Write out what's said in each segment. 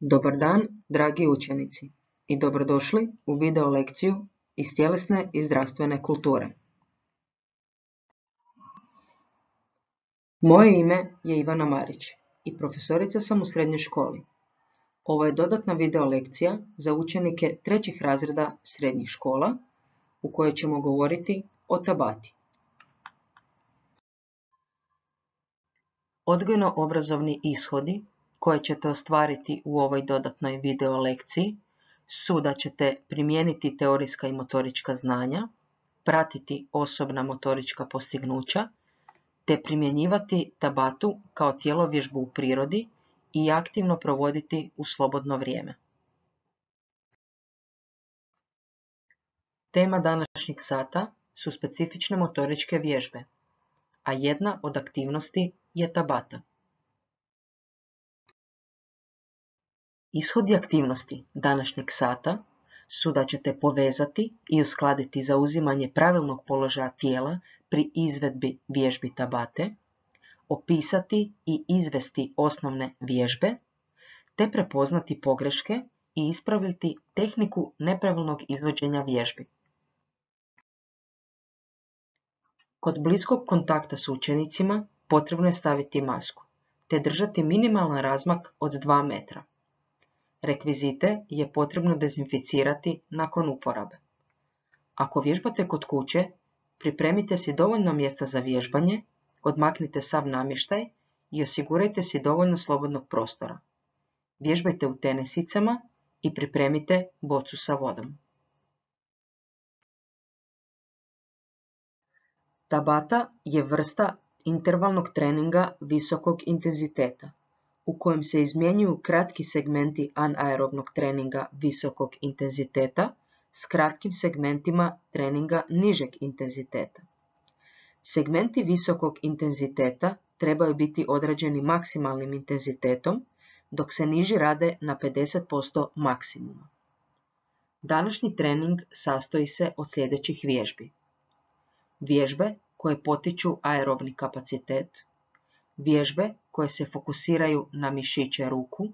Dobar dan, dragi učenici i dobrodošli u video lekciju iz tjelesne i zdravstvene kulture. Moje ime je Ivana Marić i profesorica sam u srednjoj školi. Ovo je dodatna video lekcija za učenike trećih razreda srednjih škola u kojoj ćemo govoriti o tabati. Odgojno-obrazovni ishodi koje ćete ostvariti u ovoj dodatnoj video lekciji su da ćete primijeniti teorijska i motorička znanja, pratiti osobna motorička postignuća, te primjenjivati tabatu kao tjelovježbu u prirodi i aktivno provoditi u slobodno vrijeme. Tema današnjeg sata su specifične motoričke vježbe, a jedna od aktivnosti je tabata. Ishodi aktivnosti današnjeg sata su da ćete povezati i uskladiti zauzimanje pravilnog položaja tijela pri izvedbi vježbi tabate, opisati i izvesti osnovne vježbe, te prepoznati pogreške i ispraviti tehniku nepravilnog izvođenja vježbi. Kod bliskog kontakta s učenicima potrebno je staviti masku, te držati minimalan razmak od 2 metra. Rekvizite je potrebno dezinficirati nakon uporabe. Ako vježbate kod kuće, pripremite si dovoljno mjesta za vježbanje, odmaknite sav namještaj i osigurajte si dovoljno slobodnog prostora. Vježbajte u tenesicama i pripremite bocu sa vodom. Tabata je vrsta intervalnog treninga visokog intenziteta u kojem se izmjenjuju kratki segmenti anaerobnog treninga visokog intenziteta s kratkim segmentima treninga nižeg intenziteta. Segmenti visokog intenziteta trebaju biti odrađeni maksimalnim intenzitetom, dok se niži rade na 50% maksimuma. Današnji trening sastoji se od sljedećih vježbi. Vježbe koje potiču aerobni kapacitet, vježbe koje se fokusiraju na mišiće ruku,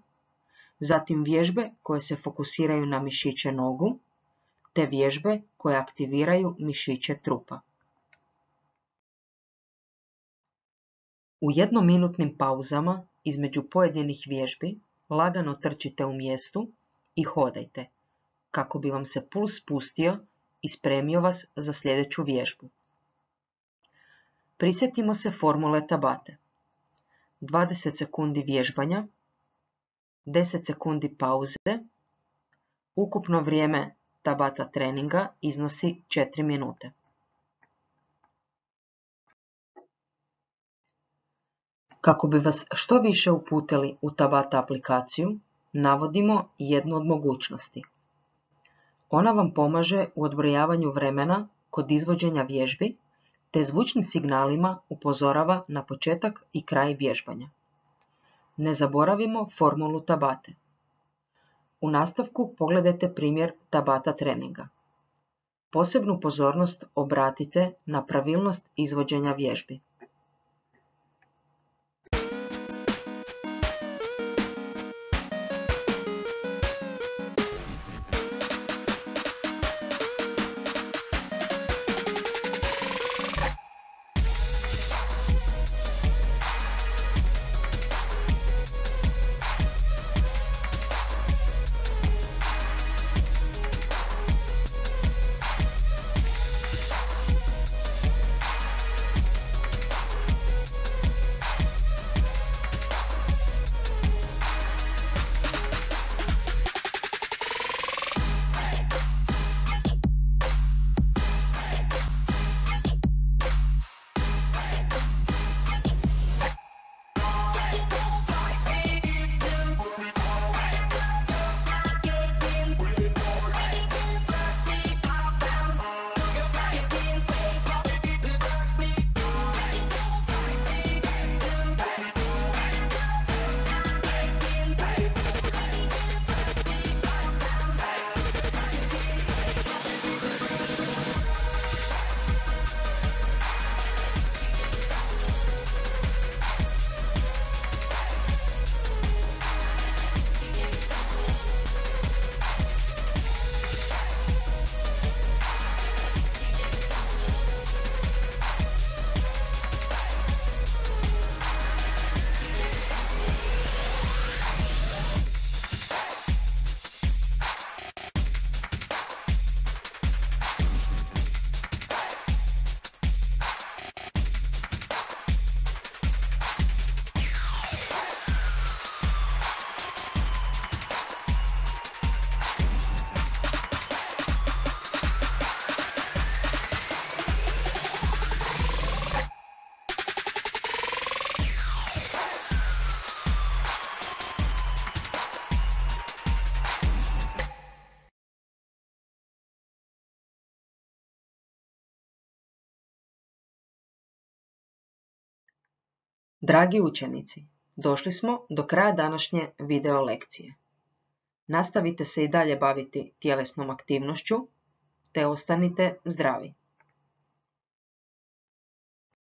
zatim vježbe koje se fokusiraju na mišiće nogu, te vježbe koje aktiviraju mišiće trupa. U jednominutnim pauzama između pojedinih vježbi lagano trčite u mjestu i hodajte, kako bi vam se puls spustio i spremio vas za sljedeću vježbu. Prisjetimo se formule tabate. 20 sekundi vježbanja, 10 sekundi pauze, ukupno vrijeme tabata treninga iznosi 4 minute. Kako bi vas što više uputili u Tabata aplikaciju, navodimo jednu od mogućnosti. Ona vam pomaže u odbrojavanju vremena kod izvođenja vježbi te zvučnim signalima upozorava na početak i kraj vježbanja. Ne zaboravimo formulu tabate. U nastavku pogledajte primjer tabata treninga. Posebnu pozornost obratite na pravilnost izvođenja vježbi. Dragi učenici, došli smo do kraja današnje video lekcije. Nastavite se i dalje baviti tjelesnom aktivnošću, te ostanite zdravi.